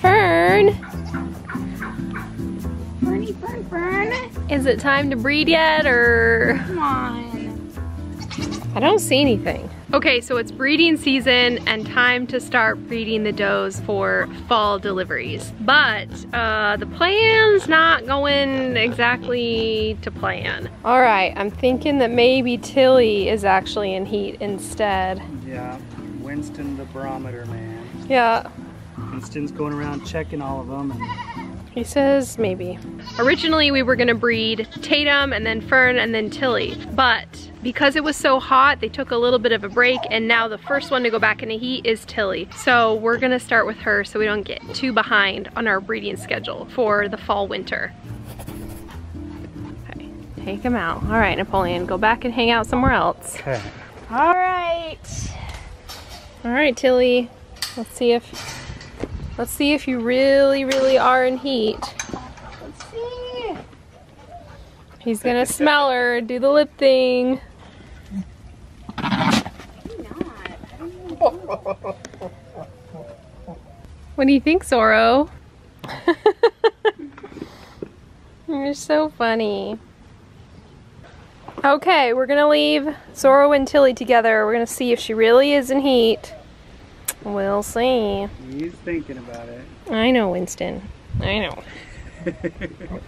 Fern, Fernie, Fern, Fern. is it time to breed yet or? Come on. I don't see anything. Okay, so it's breeding season and time to start breeding the does for fall deliveries. But uh, the plan's not going exactly to plan. All right, I'm thinking that maybe Tilly is actually in heat instead. Yeah, Winston the barometer man. Yeah, Winston's going around checking all of them. And He says maybe. Originally we were gonna breed Tatum and then Fern and then Tilly, but because it was so hot, they took a little bit of a break and now the first one to go back into heat is Tilly. So we're gonna start with her so we don't get too behind on our breeding schedule for the fall winter. Okay, take him out. All right, Napoleon, go back and hang out somewhere else. okay. All right. All right, Tilly, let's see if, let's see if you really, really are in heat. Let's see. He's gonna smell her, do the lip thing. What do you think, Zorro? You're so funny. Okay, we're gonna leave Zorro and Tilly together. We're gonna see if she really is in heat. We'll see. He's thinking about it. I know, Winston. I know.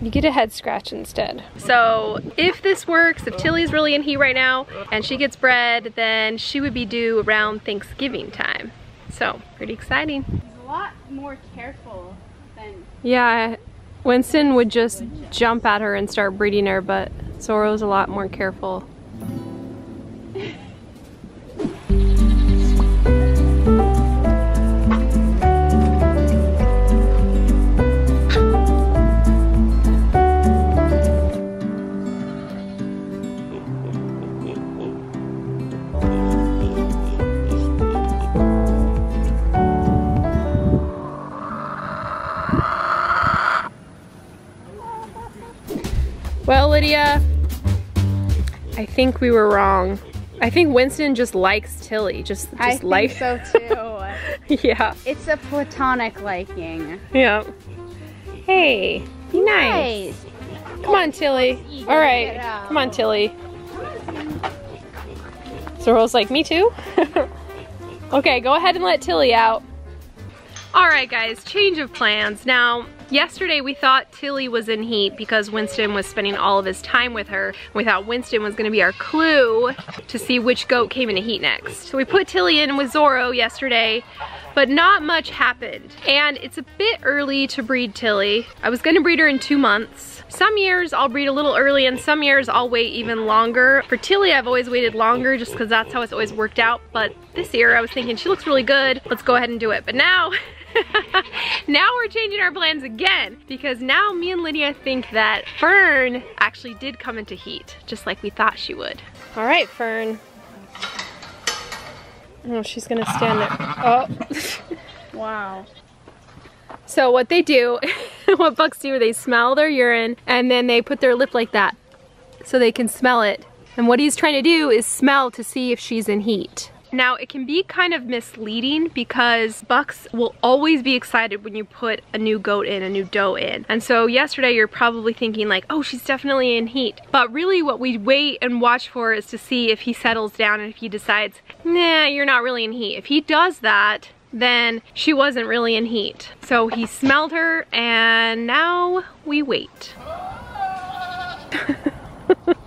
You get a head scratch instead. So if this works, if Tilly's really in heat right now and she gets bred, then she would be due around Thanksgiving time. So pretty exciting. He's a lot more careful than Yeah, Winston would just jump at her and start breeding her, but Zorro's a lot more careful. Well, Lydia, I think we were wrong. I think Winston just likes Tilly. Just, just I think like. so too. yeah. it's a platonic liking. Yeah. Hey, be nice. Come on, Tilly. All right. Come on, Tilly. Zorro's like, me too? okay, go ahead and let Tilly out. All right, guys, change of plans. Now, yesterday we thought Tilly was in heat because Winston was spending all of his time with her. We thought Winston was gonna be our clue to see which goat came into heat next. So we put Tilly in with Zorro yesterday, but not much happened. And it's a bit early to breed Tilly. I was gonna breed her in two months. Some years I'll breed a little early and some years I'll wait even longer. For Tilly, I've always waited longer just because that's how it's always worked out. But this year I was thinking she looks really good. Let's go ahead and do it. But now, now we're changing our plans again because now me and Lydia think that Fern actually did come into heat just like we thought she would. All right, Fern. Oh, she's gonna stand there. Oh. Wow. So what they do, what bucks do, they smell their urine and then they put their lip like that so they can smell it. And what he's trying to do is smell to see if she's in heat. Now it can be kind of misleading because bucks will always be excited when you put a new goat in, a new doe in. And so yesterday you're probably thinking like, oh, she's definitely in heat. But really what we wait and watch for is to see if he settles down and if he decides, nah, you're not really in heat. If he does that, then she wasn't really in heat. So he smelled her and now we wait.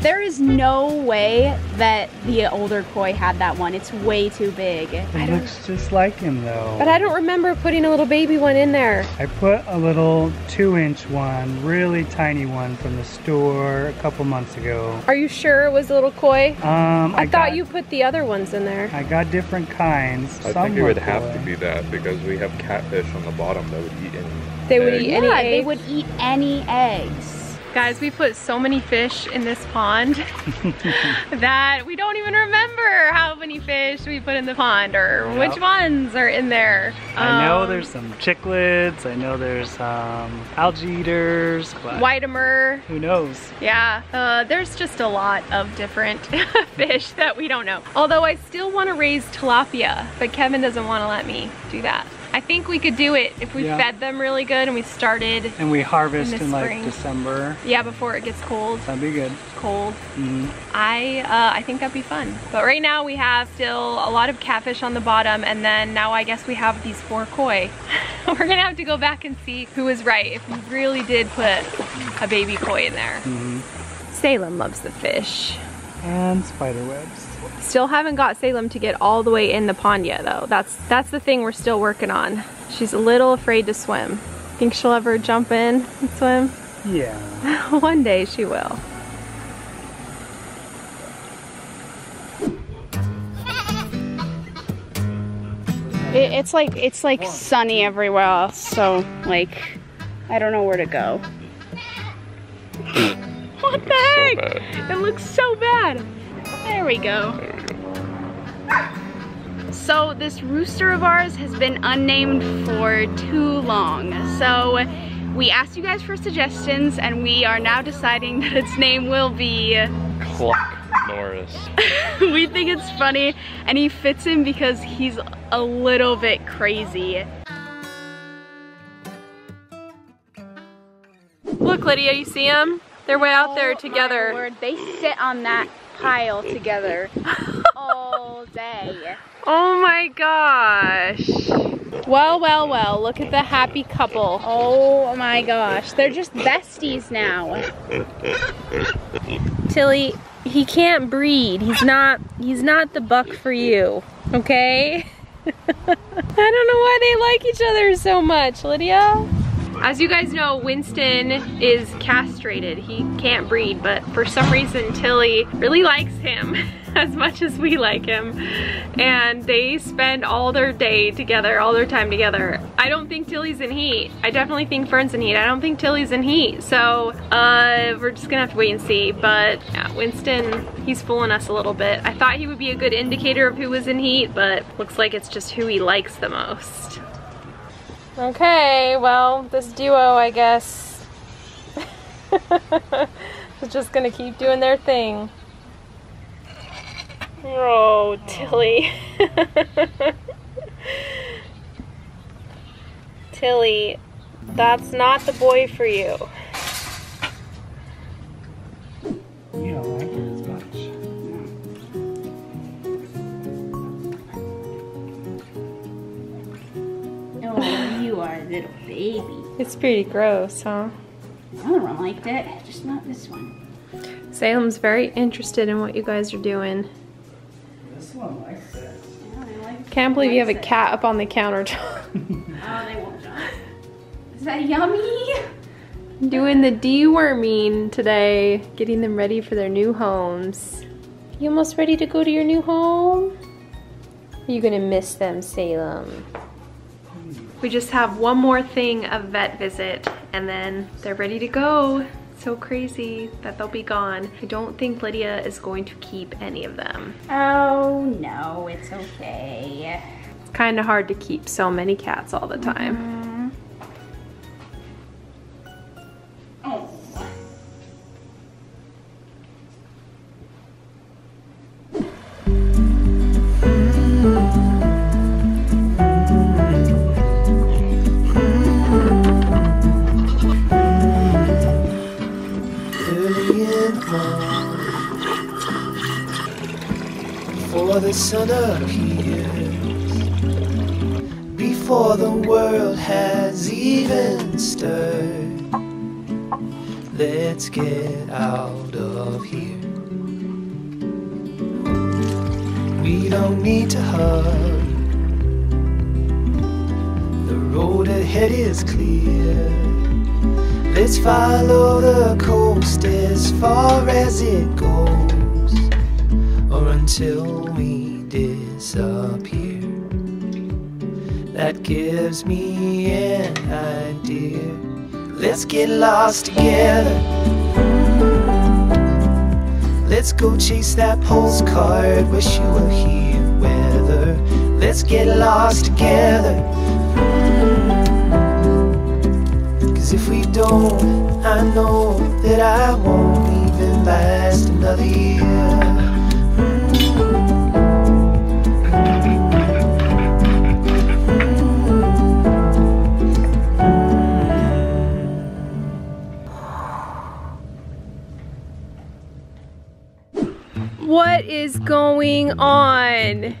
There is no way that the older koi had that one. It's way too big. It don't, looks just like him though. But I don't remember putting a little baby one in there. I put a little two inch one, really tiny one from the store a couple months ago. Are you sure it was a little koi? Um, I, thought got, you put the other ones in there. I got different kinds. I think it were would have to be that because we have catfish on the bottom that would eat any. They would egg. eat any yeah, they would eat any eggs. Guys, we put so many fish in this pond that we don't even remember how many fish we put in the pond or Yep. which ones are in there. I know Um, there's some cichlids. I know there's um, algae eaters. But Whitemer, who knows? Yeah, uh, there's just a lot of different fish that we don't know. Although I still want to raise tilapia, but Kevin doesn't want to let me do that. I think we could do it if we Yeah. fed them really good and we started, And we harvest In in, like. December. yeah, before it gets cold, That'd be good. cold. Mhm. I, uh, I think that'd be fun. But right now we have still a lot of catfish on the bottom and then now I guess we have these four koi. We're gonna have to go back and see who was right, if we really did put a baby koi in there. Mhm. Salem loves the fish. And spider webs. Still haven't got Salem to get all the way in the pond yet though. That's that's the thing we're still working on. She's a little afraid to swim. Think she'll ever jump in and swim? Yeah. One day she will. It, it's like it's like sunny everywhere else, so like I don't know where to go. What the heck? It looks so bad. There we go. So this rooster of ours has been unnamed for too long. So we asked you guys for suggestions and we are now deciding that its name will be Cluck Norris. we think it's funny and he fits in because he's a little bit crazy. Look Lydia, you see them? They're way out there Oh my together. Lord, they sit on that pile together all day. Oh my gosh. Well, well, well, look at the happy couple. Oh my gosh, they're just besties now. Tilly, he can't breed. He's not he's not the buck for you. Okay? I don't know why they like each other so much, Lydia. As you guys know, Winston is castrated. He can't breed, but for some reason Tilly really likes him as much as we like him. And they spend all their day together, all their time together. I don't think Tilly's in heat. I definitely think Fern's in heat. I don't think Tilly's in heat. So uh, we're just gonna have to wait and see. But yeah, Winston, he's fooling us a little bit. I thought he would be a good indicator of who was in heat, but looks like it's just who he likes the most. Okay, well, this duo, I guess, is just gonna keep doing their thing. Oh, Tilly. Tilly, that's not the boy for you. It's pretty gross, huh? The other one liked it, just not this one. Salem's very interested in what you guys are doing. This one likes it. Yeah, they like- Can't believe you have a cat up on the countertop. Oh, they won't jump. Is that yummy? Doing the deworming today, getting them ready for their new homes. You almost ready to go to your new home? Are you gonna miss them, Salem? We just have one more thing of vet visit and then they're ready to go. So crazy that they'll be gone. I don't think Lydia is going to keep any of them. Oh, no, it's okay. It's kind of hard to keep so many cats all the time. Oh. Before the world has even stirred. Let's get out of here. We don't need to hurry the road ahead is clear. Let's follow the coast as far as it goes, or until we disappear that gives me an idea. Let's get lost together. Let's go chase that postcard, wish you were here, weather. Let's get lost together. Cause if we don't, I know that I won't even last another year. Going on?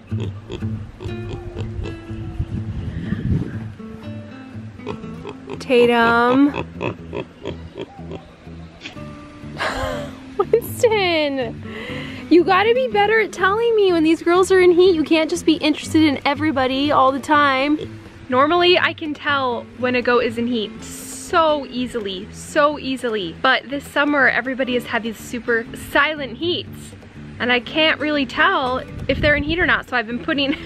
Tatum. Winston. You gotta be better at telling me when these girls are in heat. You can't just be interested in everybody all the time. Normally, I can tell when a goat is in heat so easily, so easily. But this summer, everybody has had these super silent heats and I can't really tell if they're in heat or not. So I've been putting,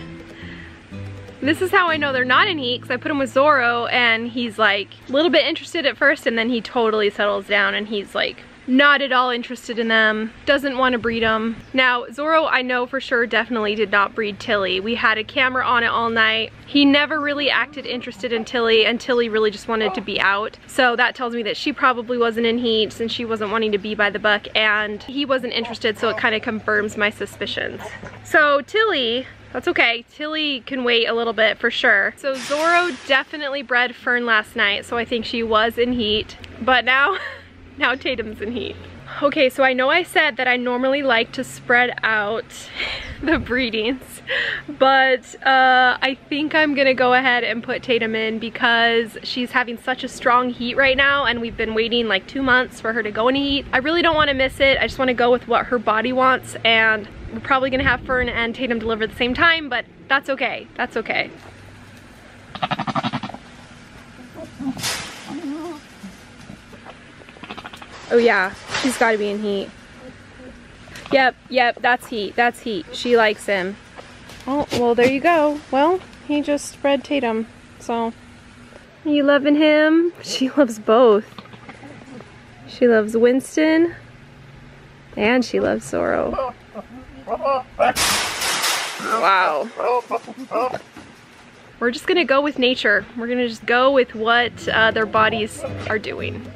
this is how I know they're not in heat because I put them with Zorro and he's like a little bit interested at first and then he totally settles down and he's like not at all interested in them, doesn't want to breed them. Now, Zorro, I know for sure definitely did not breed Tilly. We had a camera on it all night. He never really acted interested in Tilly and Tilly really just wanted to be out. So that tells me that she probably wasn't in heat since she wasn't wanting to be by the buck and he wasn't interested so it kind of confirms my suspicions. So Tilly, that's okay. Tilly can wait a little bit for sure. So Zorro definitely bred Fern last night, so I think she was in heat. But now now Tatum's in heat. Okay, so I know I said that I normally like to spread out the breedings, but uh, I think I'm gonna go ahead and put Tatum in because she's having such a strong heat right now and we've been waiting like two months for her to go in heat. I really don't wanna miss it. I just wanna go with what her body wants and we're probably gonna have Fern and Tatum deliver at the same time, but that's okay, that's okay. Oh yeah, she's gotta be in heat. Yep, yep, that's heat, that's heat. She likes him. Oh, well there you go. Well, he just spread Tatum, so. You loving him? She loves both. She loves Winston, and she loves Zorro. Wow. We're just gonna go with nature. We're gonna just go with what uh, their bodies are doing.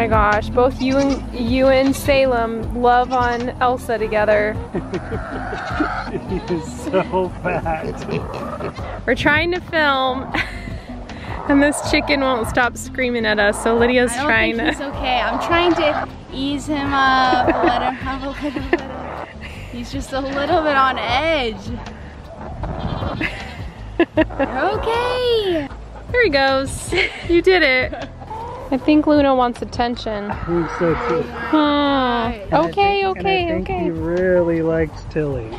My gosh, both you and you and Salem love on Elsa together. He is so fat. We're trying to film and this chicken won't stop screaming at us, so Lydia's I don't trying think to he's okay. I'm trying to ease him up, let him have a little bit of, he's just a little bit on edge. You're okay. There he goes. You did it. I think Luna wants attention. He's so cute. Hmm. And I Okay, and okay, I think okay. he really likes Tilly.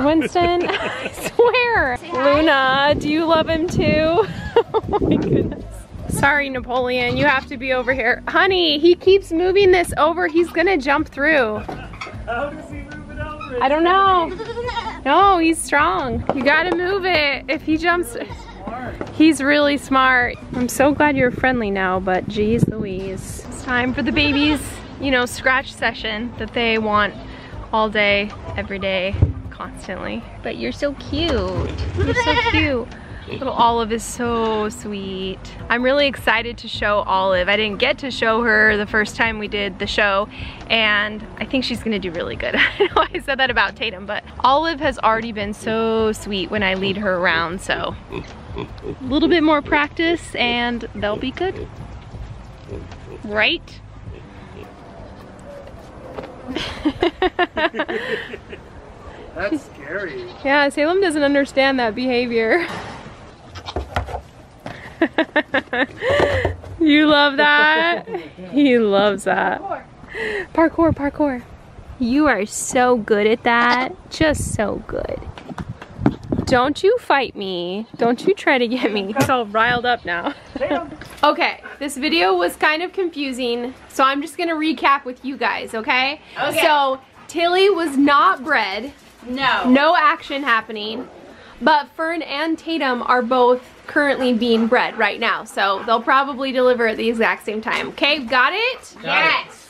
Winston, I swear. Luna, do you love him too? oh my goodness. Sorry, Napoleon, you have to be over here. Honey, he keeps moving this over. He's gonna jump through. How does he move it over? I don't know. No, he's strong. You gotta move it. If he jumps, he's really smart. I'm so glad you're friendly now, but geez Louise. It's time for the babies, you know, scratch session that they want all day, every day, constantly. But you're so cute. You're so cute. Little Olive is so sweet. I'm really excited to show Olive. I didn't get to show her the first time we did the show, and I think she's gonna do really good. I know I said that about Tatum, but Olive has already been so sweet when I lead her around, so a little bit more practice and they'll be good. Right? That's scary. Yeah, Salem doesn't understand that behavior. you love that? He loves that. Parkour, parkour. You are so good at that. Just so good. Don't you fight me. Don't you try to get me. He's all riled up now. okay, this video was kind of confusing, so I'm just gonna recap with you guys, okay? Okay. So, Tilly was not bred. No. No action happening. But Fern and Tatum are both currently being bred right now, so they'll probably deliver at the exact same time. Okay, got it? Got it. Yes.